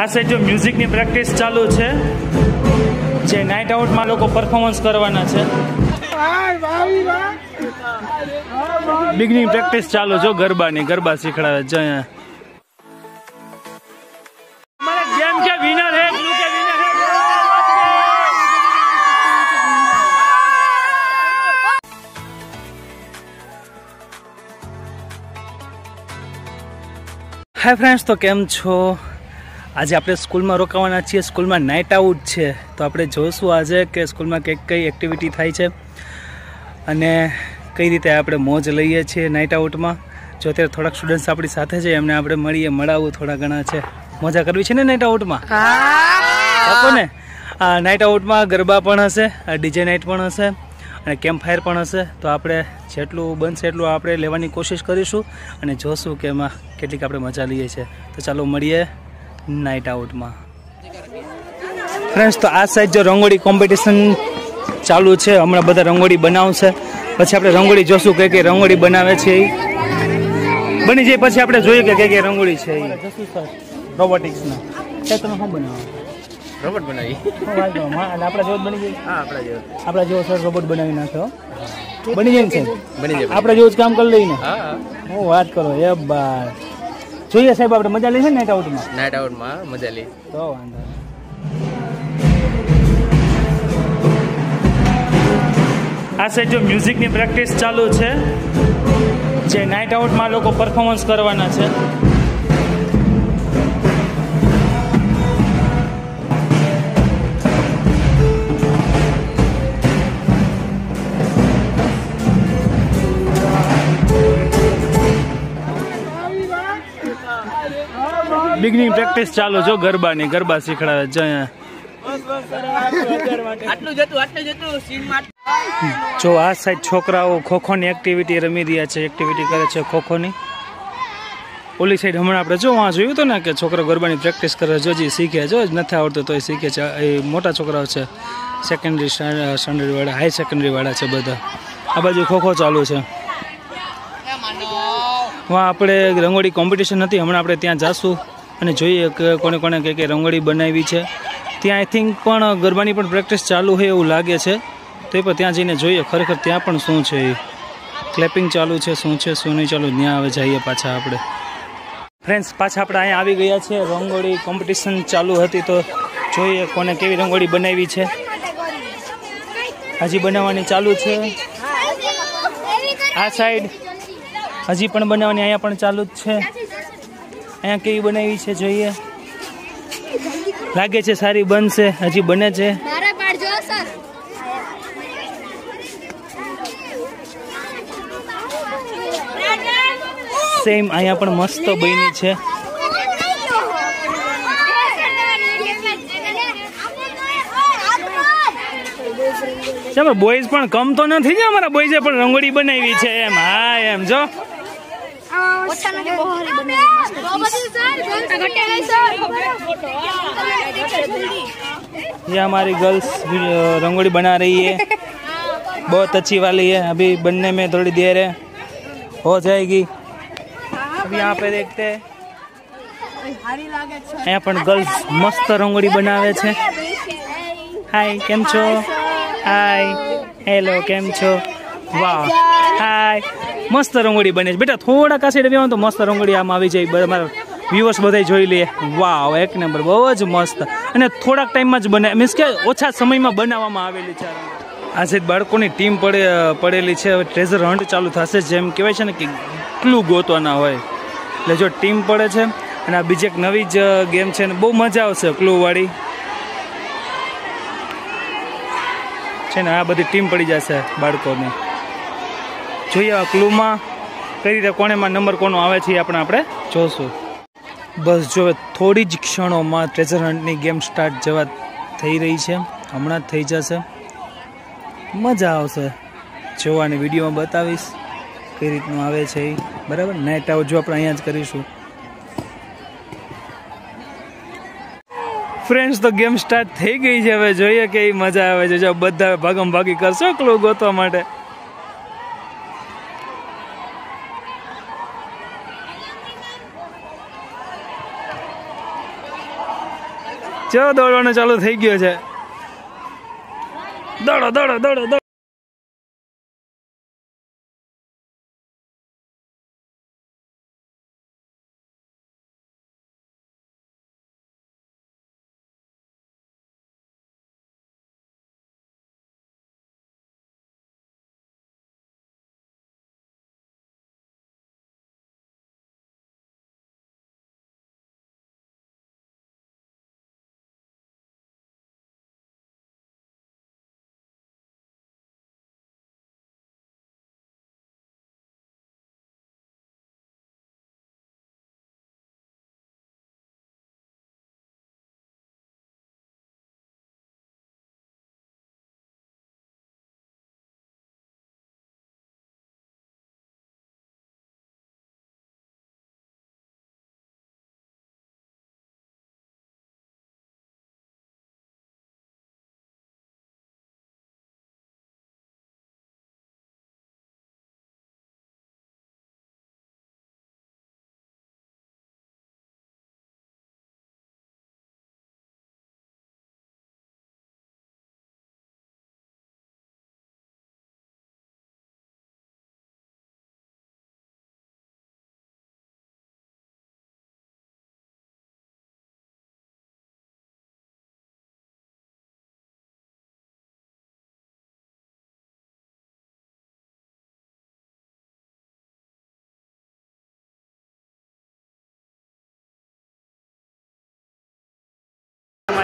આ સાઈડ જો મ્યુઝિકની પ્રેક્ટિસ ચાલુ છે, જે નાઇટ આઉટમાં લોકો પરફોર્મન્સ કરવાના છે. બિગનિંગ પ્રેક્ટિસ ચાલુ છે ગરબાની, ગરબા શીખડાવે છે હાય ફ્રેન્ડ્સ તો કેમ છો? આજે આપણે સ્કૂલમાં રોકાવાના છીએ સ્કૂલમાં નાઇટ આઉટ છે. તો આપણે જોઈશું આજે કે સ્કૂલમાં કઈ કઈ એક્ટિવિટી થાય છે અને કઈ રીતે આપણે મોજ લઈએ છીએ નાઇટ આઉટમાં જો અત્યારે થોડાક સ્ટુડન્ટ્સ આપણી સાથે છે એમને આપણે મળીએ મળાવવું થોડા ઘણા છે. મજા કરવી છે ને નાઇટ આઉટમાં આપો ને. આ નાઇટ આઉટમાં ગરબા પણ હશે ડીજે નાઇટ પણ હશે અને કેમ્પ ફાયર પણ હશે. તો આપણે જેટલું બનશે એટલું આપણે લેવાની કોશિશ કરીશું અને જોશું કે એમાં કેટલીક આપણે મજા લઈએ છીએ. તો ચાલો મળીએ. નાઇટ આઉટમાં ફ્રેન્ડ્સ તો આ સાઈડ જો રંગોળી કોમ્પિટિશન ચાલુ છે હમણાં બધા રંગોળી બનાવશે. પછી આપણે રંગોળી જોશું કે કઈ રંગોળી બનાવે છે એ બની જાય પછી આપણે જોઈએ કે કઈ કઈ રંગોળી છે એ સર રોબોટિક્સના એ તમે શું બનાવો? રોબોટ બનાવી. આપણા જેવો જ બની જાય હા આપણા જેવો. આપણા જેવો સર રોબોટ બનાવી નાખ્યો બની જાય ને બની જાય આપણા જેવું જ કામ કરી લઈને ને? હા. હું વાત કરો એ બાર. જોઈએ સાહેબ આપણે મજા લઈશું નાઇટ આઉટમાં નાઇટ આઉટમાં મજા લી તો વાંધો આ સાઈડ જો મ્યુઝિકની પ્રેક્ટિસ ચાલુ છે જે નાઇટ આઉટમાં લોકો પરફોર્મન્સ કરવાના છે. બિગનિંગ પ્રેક્ટિસ ચાલુ જો ગરબાની ગરબા શીખડાવે છે જો આ સાઈડ છોકરાઓ ખોખોની એક્ટિવિટી રમી રહ્યા છે એક્ટિવિટી કરે છે ખોખોની. ઓલી સાઈડ હમણાં આપણે જો વાં જોયું હતું ને કે છોકરો ગરબાની પ્રેક્ટિસ કરે જો હજી શીખે જો જ નથી આવડતું તોય શીખે છે. એ મોટા છોકરાઓ છે સેકન્ડરી સ્ટાન્ડર્ડ વાળા હાઈ સેકન્ડરી વાળા છે બધા. આ બાજુ ખોખો ચાલુ છે. વાં આપણે રંગોળી કોમ્પિટિશન હતી હમણાં આપણે ત્યાં જાશું. અને જોઈએ કે કોને કોને કઈ કઈ રંગોળી બનાવી છે. ત્યાં આઈ થિંક પણ ગરબાની પણ પ્રેક્ટિસ ચાલુ હોય એવું લાગે છે. તે પણ ત્યાં જઈને જોઈએ ખરેખર ત્યાં પણ શું છે એ. ક્લેપિંગ ચાલુ છે શું છે શું નહીં ચાલુ ત્યાં હવે જઈએ પાછા આપણે. ફ્રેન્ડ્સ પાછા આપણે અહીંયા આવી ગયા છે. રંગોળી કોમ્પિટિશન ચાલુ હતી તો જોઈએ કોને કેવી રંગોળી બનાવી છે. હજી બનાવવાની ચાલુ છે. આ સાઈડ હજી પણ બનાવવાની અહીંયા પણ ચાલુ જ છે. અહીંયા કેવી બનાવી છે જોઈએ? લાગે છે સારી બનશે હજી બને છે? સેમ અહીંયા પણ મસ્ત બની છે. બોયઝ પણ કમ તો નથી ને અમારા બોયઝે પણ રંગોળી બનાવી છે એમ. હા એમ જો. ये हमारी गर्ल्स रंगोली बना रही है बहुत अच्छी वाली है अभी बनने में थोड़ी देर है हो जाएगी अभी यहाँ पे देखते हैं અહીંયા પણ ગર્લ્સ મસ્ત રંગોળી બનાવે છે હાય કેમ છો હાય હેલો કેમ છો વાહ હાય મસ્ત રંગોળી બને છે. બેટા, થોડાક આ સાઈડ ડબ્યા તો મસ્ત રંગોળી આમ આવી જાય. બધા મારા વ્યુઅર્સ બધા જોઈ લે. વાવ એક નંબર બહુ જ મસ્ત. અને થોડાક ટાઈમમાં જ બને. મીન્સ કે ઓછા સમયમાં બનાવવામાં આવેલી છે. આજે બાળકોની ટીમ પડે, પડેલી છે. હવે ટ્રેઝર હન્ટ ચાલુ થશે. જેમ કહેવાય છે ને કે કેટલું ગોતવાના હોય. એટલે જો ટીમ પડે છે અને આ બીજી એક નવી જ ગેમ છે ને, બહુ મજા આવશે ક્લુવાળી છે ને, આ બધી ટીમ પડી જશે બાળકોને. જોઈએ ક્લુમાં કઈ રીતે કોનેમાં નંબર કોનો આવે છે એ આપણે આપણે જોશું. બસ જો થોડી જ ક્ષણોમાં ટ્રેઝર હન્ટની ગેમ સ્ટાર્ટ જવા થઈ રહી છે. હમણાં જ થઈ જશે. મજા આવશે. જોવાની વિડીયોમાં બતાવીશ કઈ રીતનું આવે છે એ. બરાબર? નાઇટ આઉટ જો આપણે અહીંયા જ કરીશું. ફ્રેન્ડ્સ તો ગેમ સ્ટાર્ટ થઈ ગઈ છે. હવે જોઈએ કે મજા આવે છે. જો બધા ભાગમ ભાગી કરશો ક્લો ગોતવા માટે. ચો દોડવાનું ચાલુ થઈ ગયો છે. દોડો દોડો દોડો.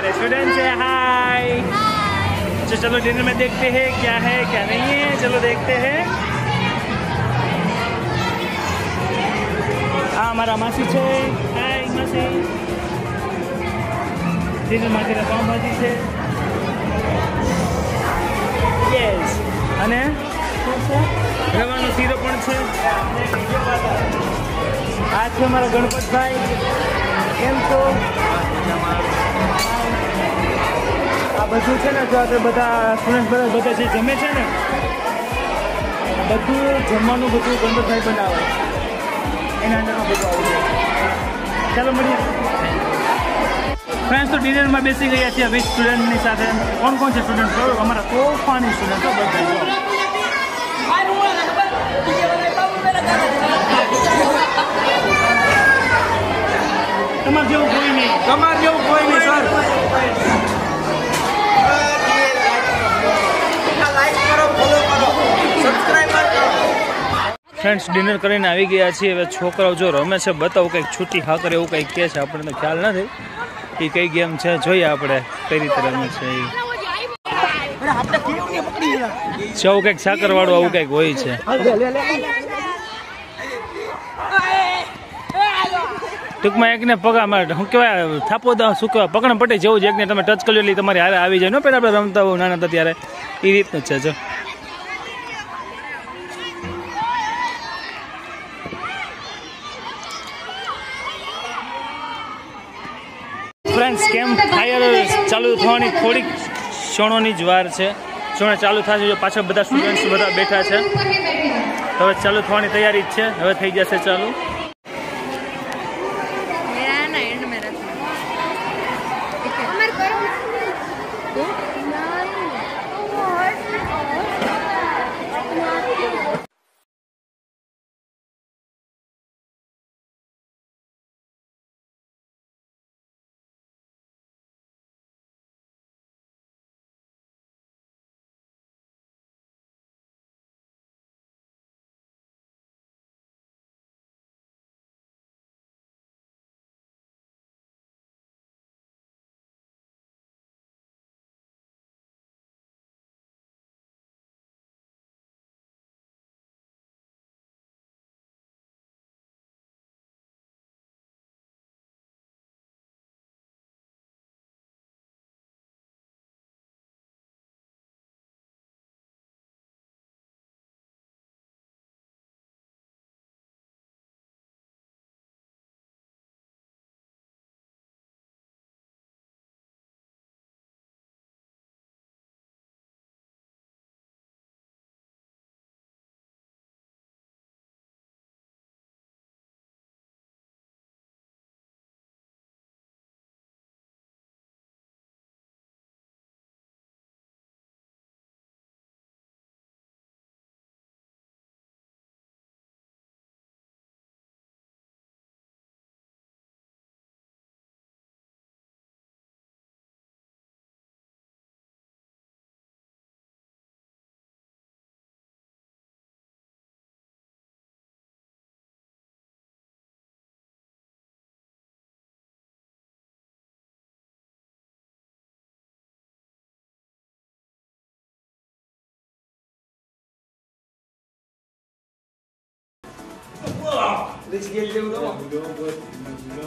हमारे स्टूडेंट्स है हाय तो चलो डिनर में देखते हैं क्या है क्या नहीं है चलो देखते हैं આ અમારા માસી છે હાય માસી ડિનર માટેના પાઉંભાજી છે યસ અને રવાનો શીરો પણ છે આ છે અમારા ગણપતભાઈ કેમ છો આ બધું છે ને જો આપણે બધા સ્ટુડન્ટ બધા બધા જે જમે છે ને બધું જમવાનું બધું ગણપતભાઈ બનાવે. એના અંદરમાં બધું આવું છે ચાલો મળીએ. ફ્રેન્ડ્સ તો ડિનરમાં બેસી ગયા છીએ વીસ સ્ટુડન્ટની સાથે. કોણ કોણ છે સ્ટુડન્ટ બરોબર અમારા તોફાની સ્ટુડન્ટ બધા. તમારે જેવું કોઈ નહીં. તમારે જેવું કોઈ નહીં સર ફ્રેન્ડ્સ ડિનર કરીને આવી ગયા છીએ. હવે છોકરાઓ જો રમે છે, બતાવો કંઈક છૂટી હા કરે એવું કંઈક કહે છે. આપણને ખ્યાલ નથી. એ કઈ ગેમ છે, જોઈએ આપણે કઈ રીતે રમે છે એ આવું કંઈક સાકરવાળું આવું કંઈક હોય છે. ટૂંકમાં એકને મારે, શું કહેવાય, થાપો શું કહેવાય પકડ પટે જેવું જ એકને તમે ટચ કર્યું એટલે તમારી હારે આવી જાય. ને પહેલાં આપણે રમતા હોય નાના હતા ત્યારે. એ રીતનું છે, જો. ફ્રેન્ડ્સ કેમ ફાયર ચાલુ થવાની થોડીક ક્ષણોની જ વાર છે. ક્ષણો ચાલુ થશે જો પાછળ બધા સ્ટુડન્ટ્સ બધા બેઠા છે. હવે ચાલુ થવાની તૈયારી જ છે. હવે થઈ જશે ચાલુ.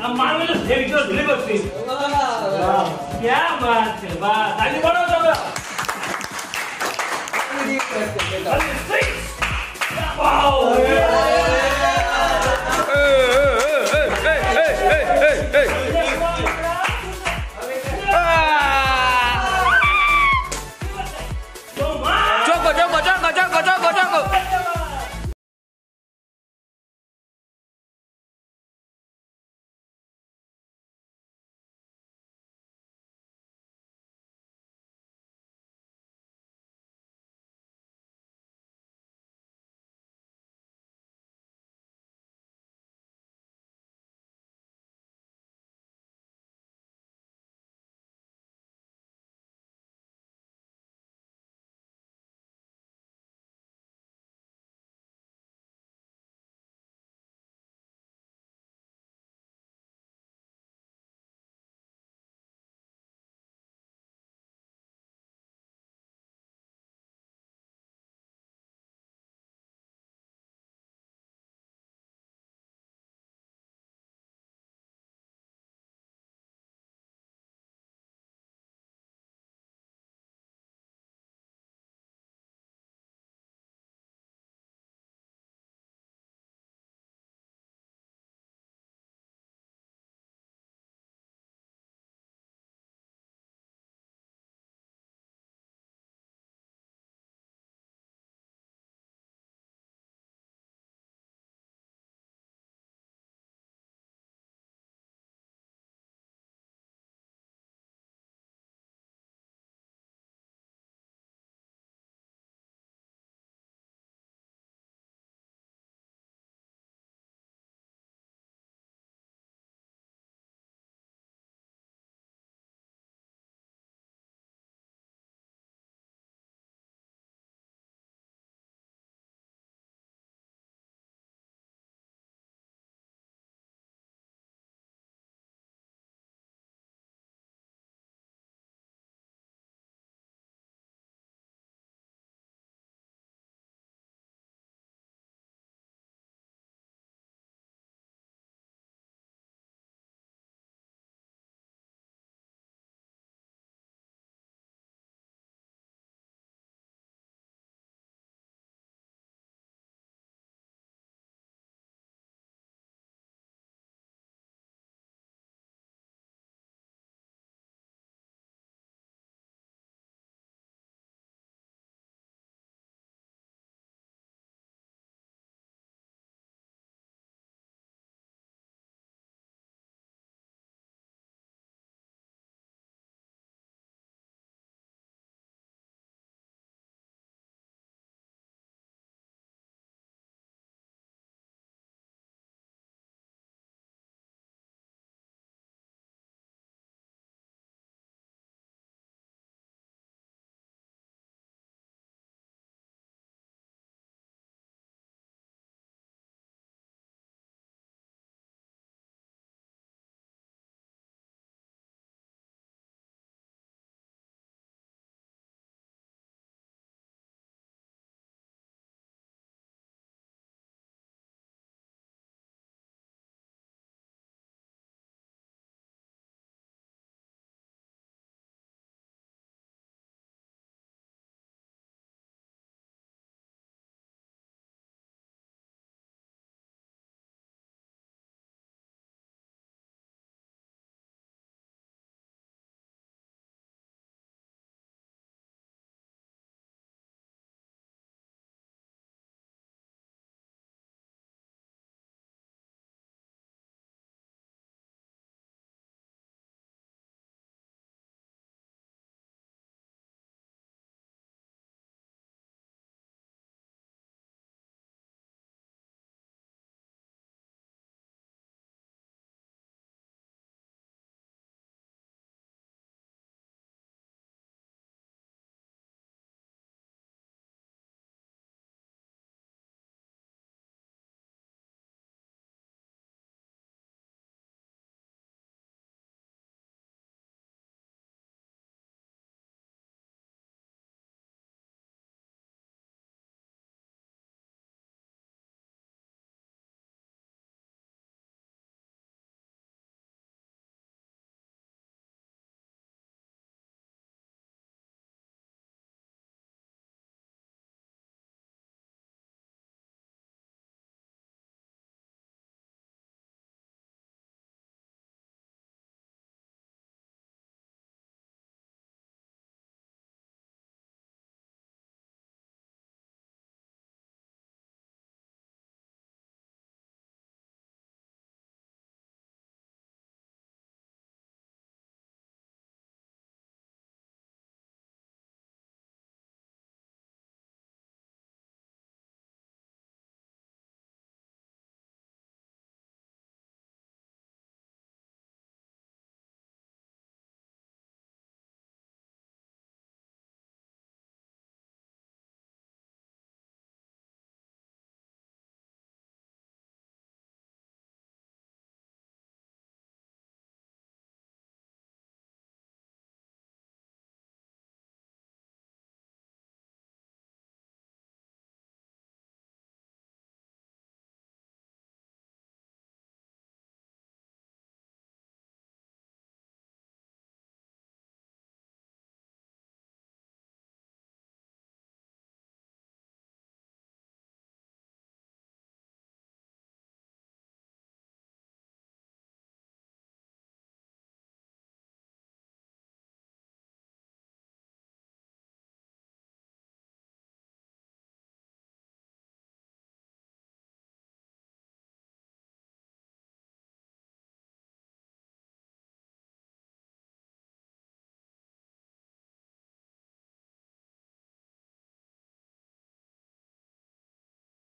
આ માનવેલો થઈ ગયો deliver થઈ. ક્યાં વાત છે વાહ તાલી પાડો તમે અરે,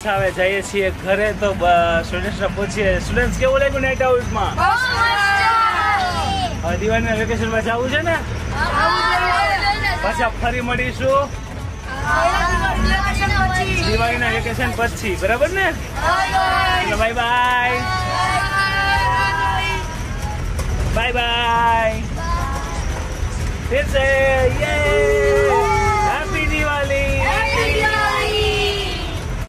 હવે જઈએ છીએ ઘરે તો સ્ટુડન્ટ્સને પૂછીએ. સ્ટુડન્ટ્સ કેવું લાગ્યું નાઇટ આઉટમાં હવે દિવાળીના વેકેશનમાં જવું છે ને? પાછા ફરી મળીશું. દિવાળીના વેકેશન પછી બરાબર ને? બાય બાય બાય બાય ફિર યે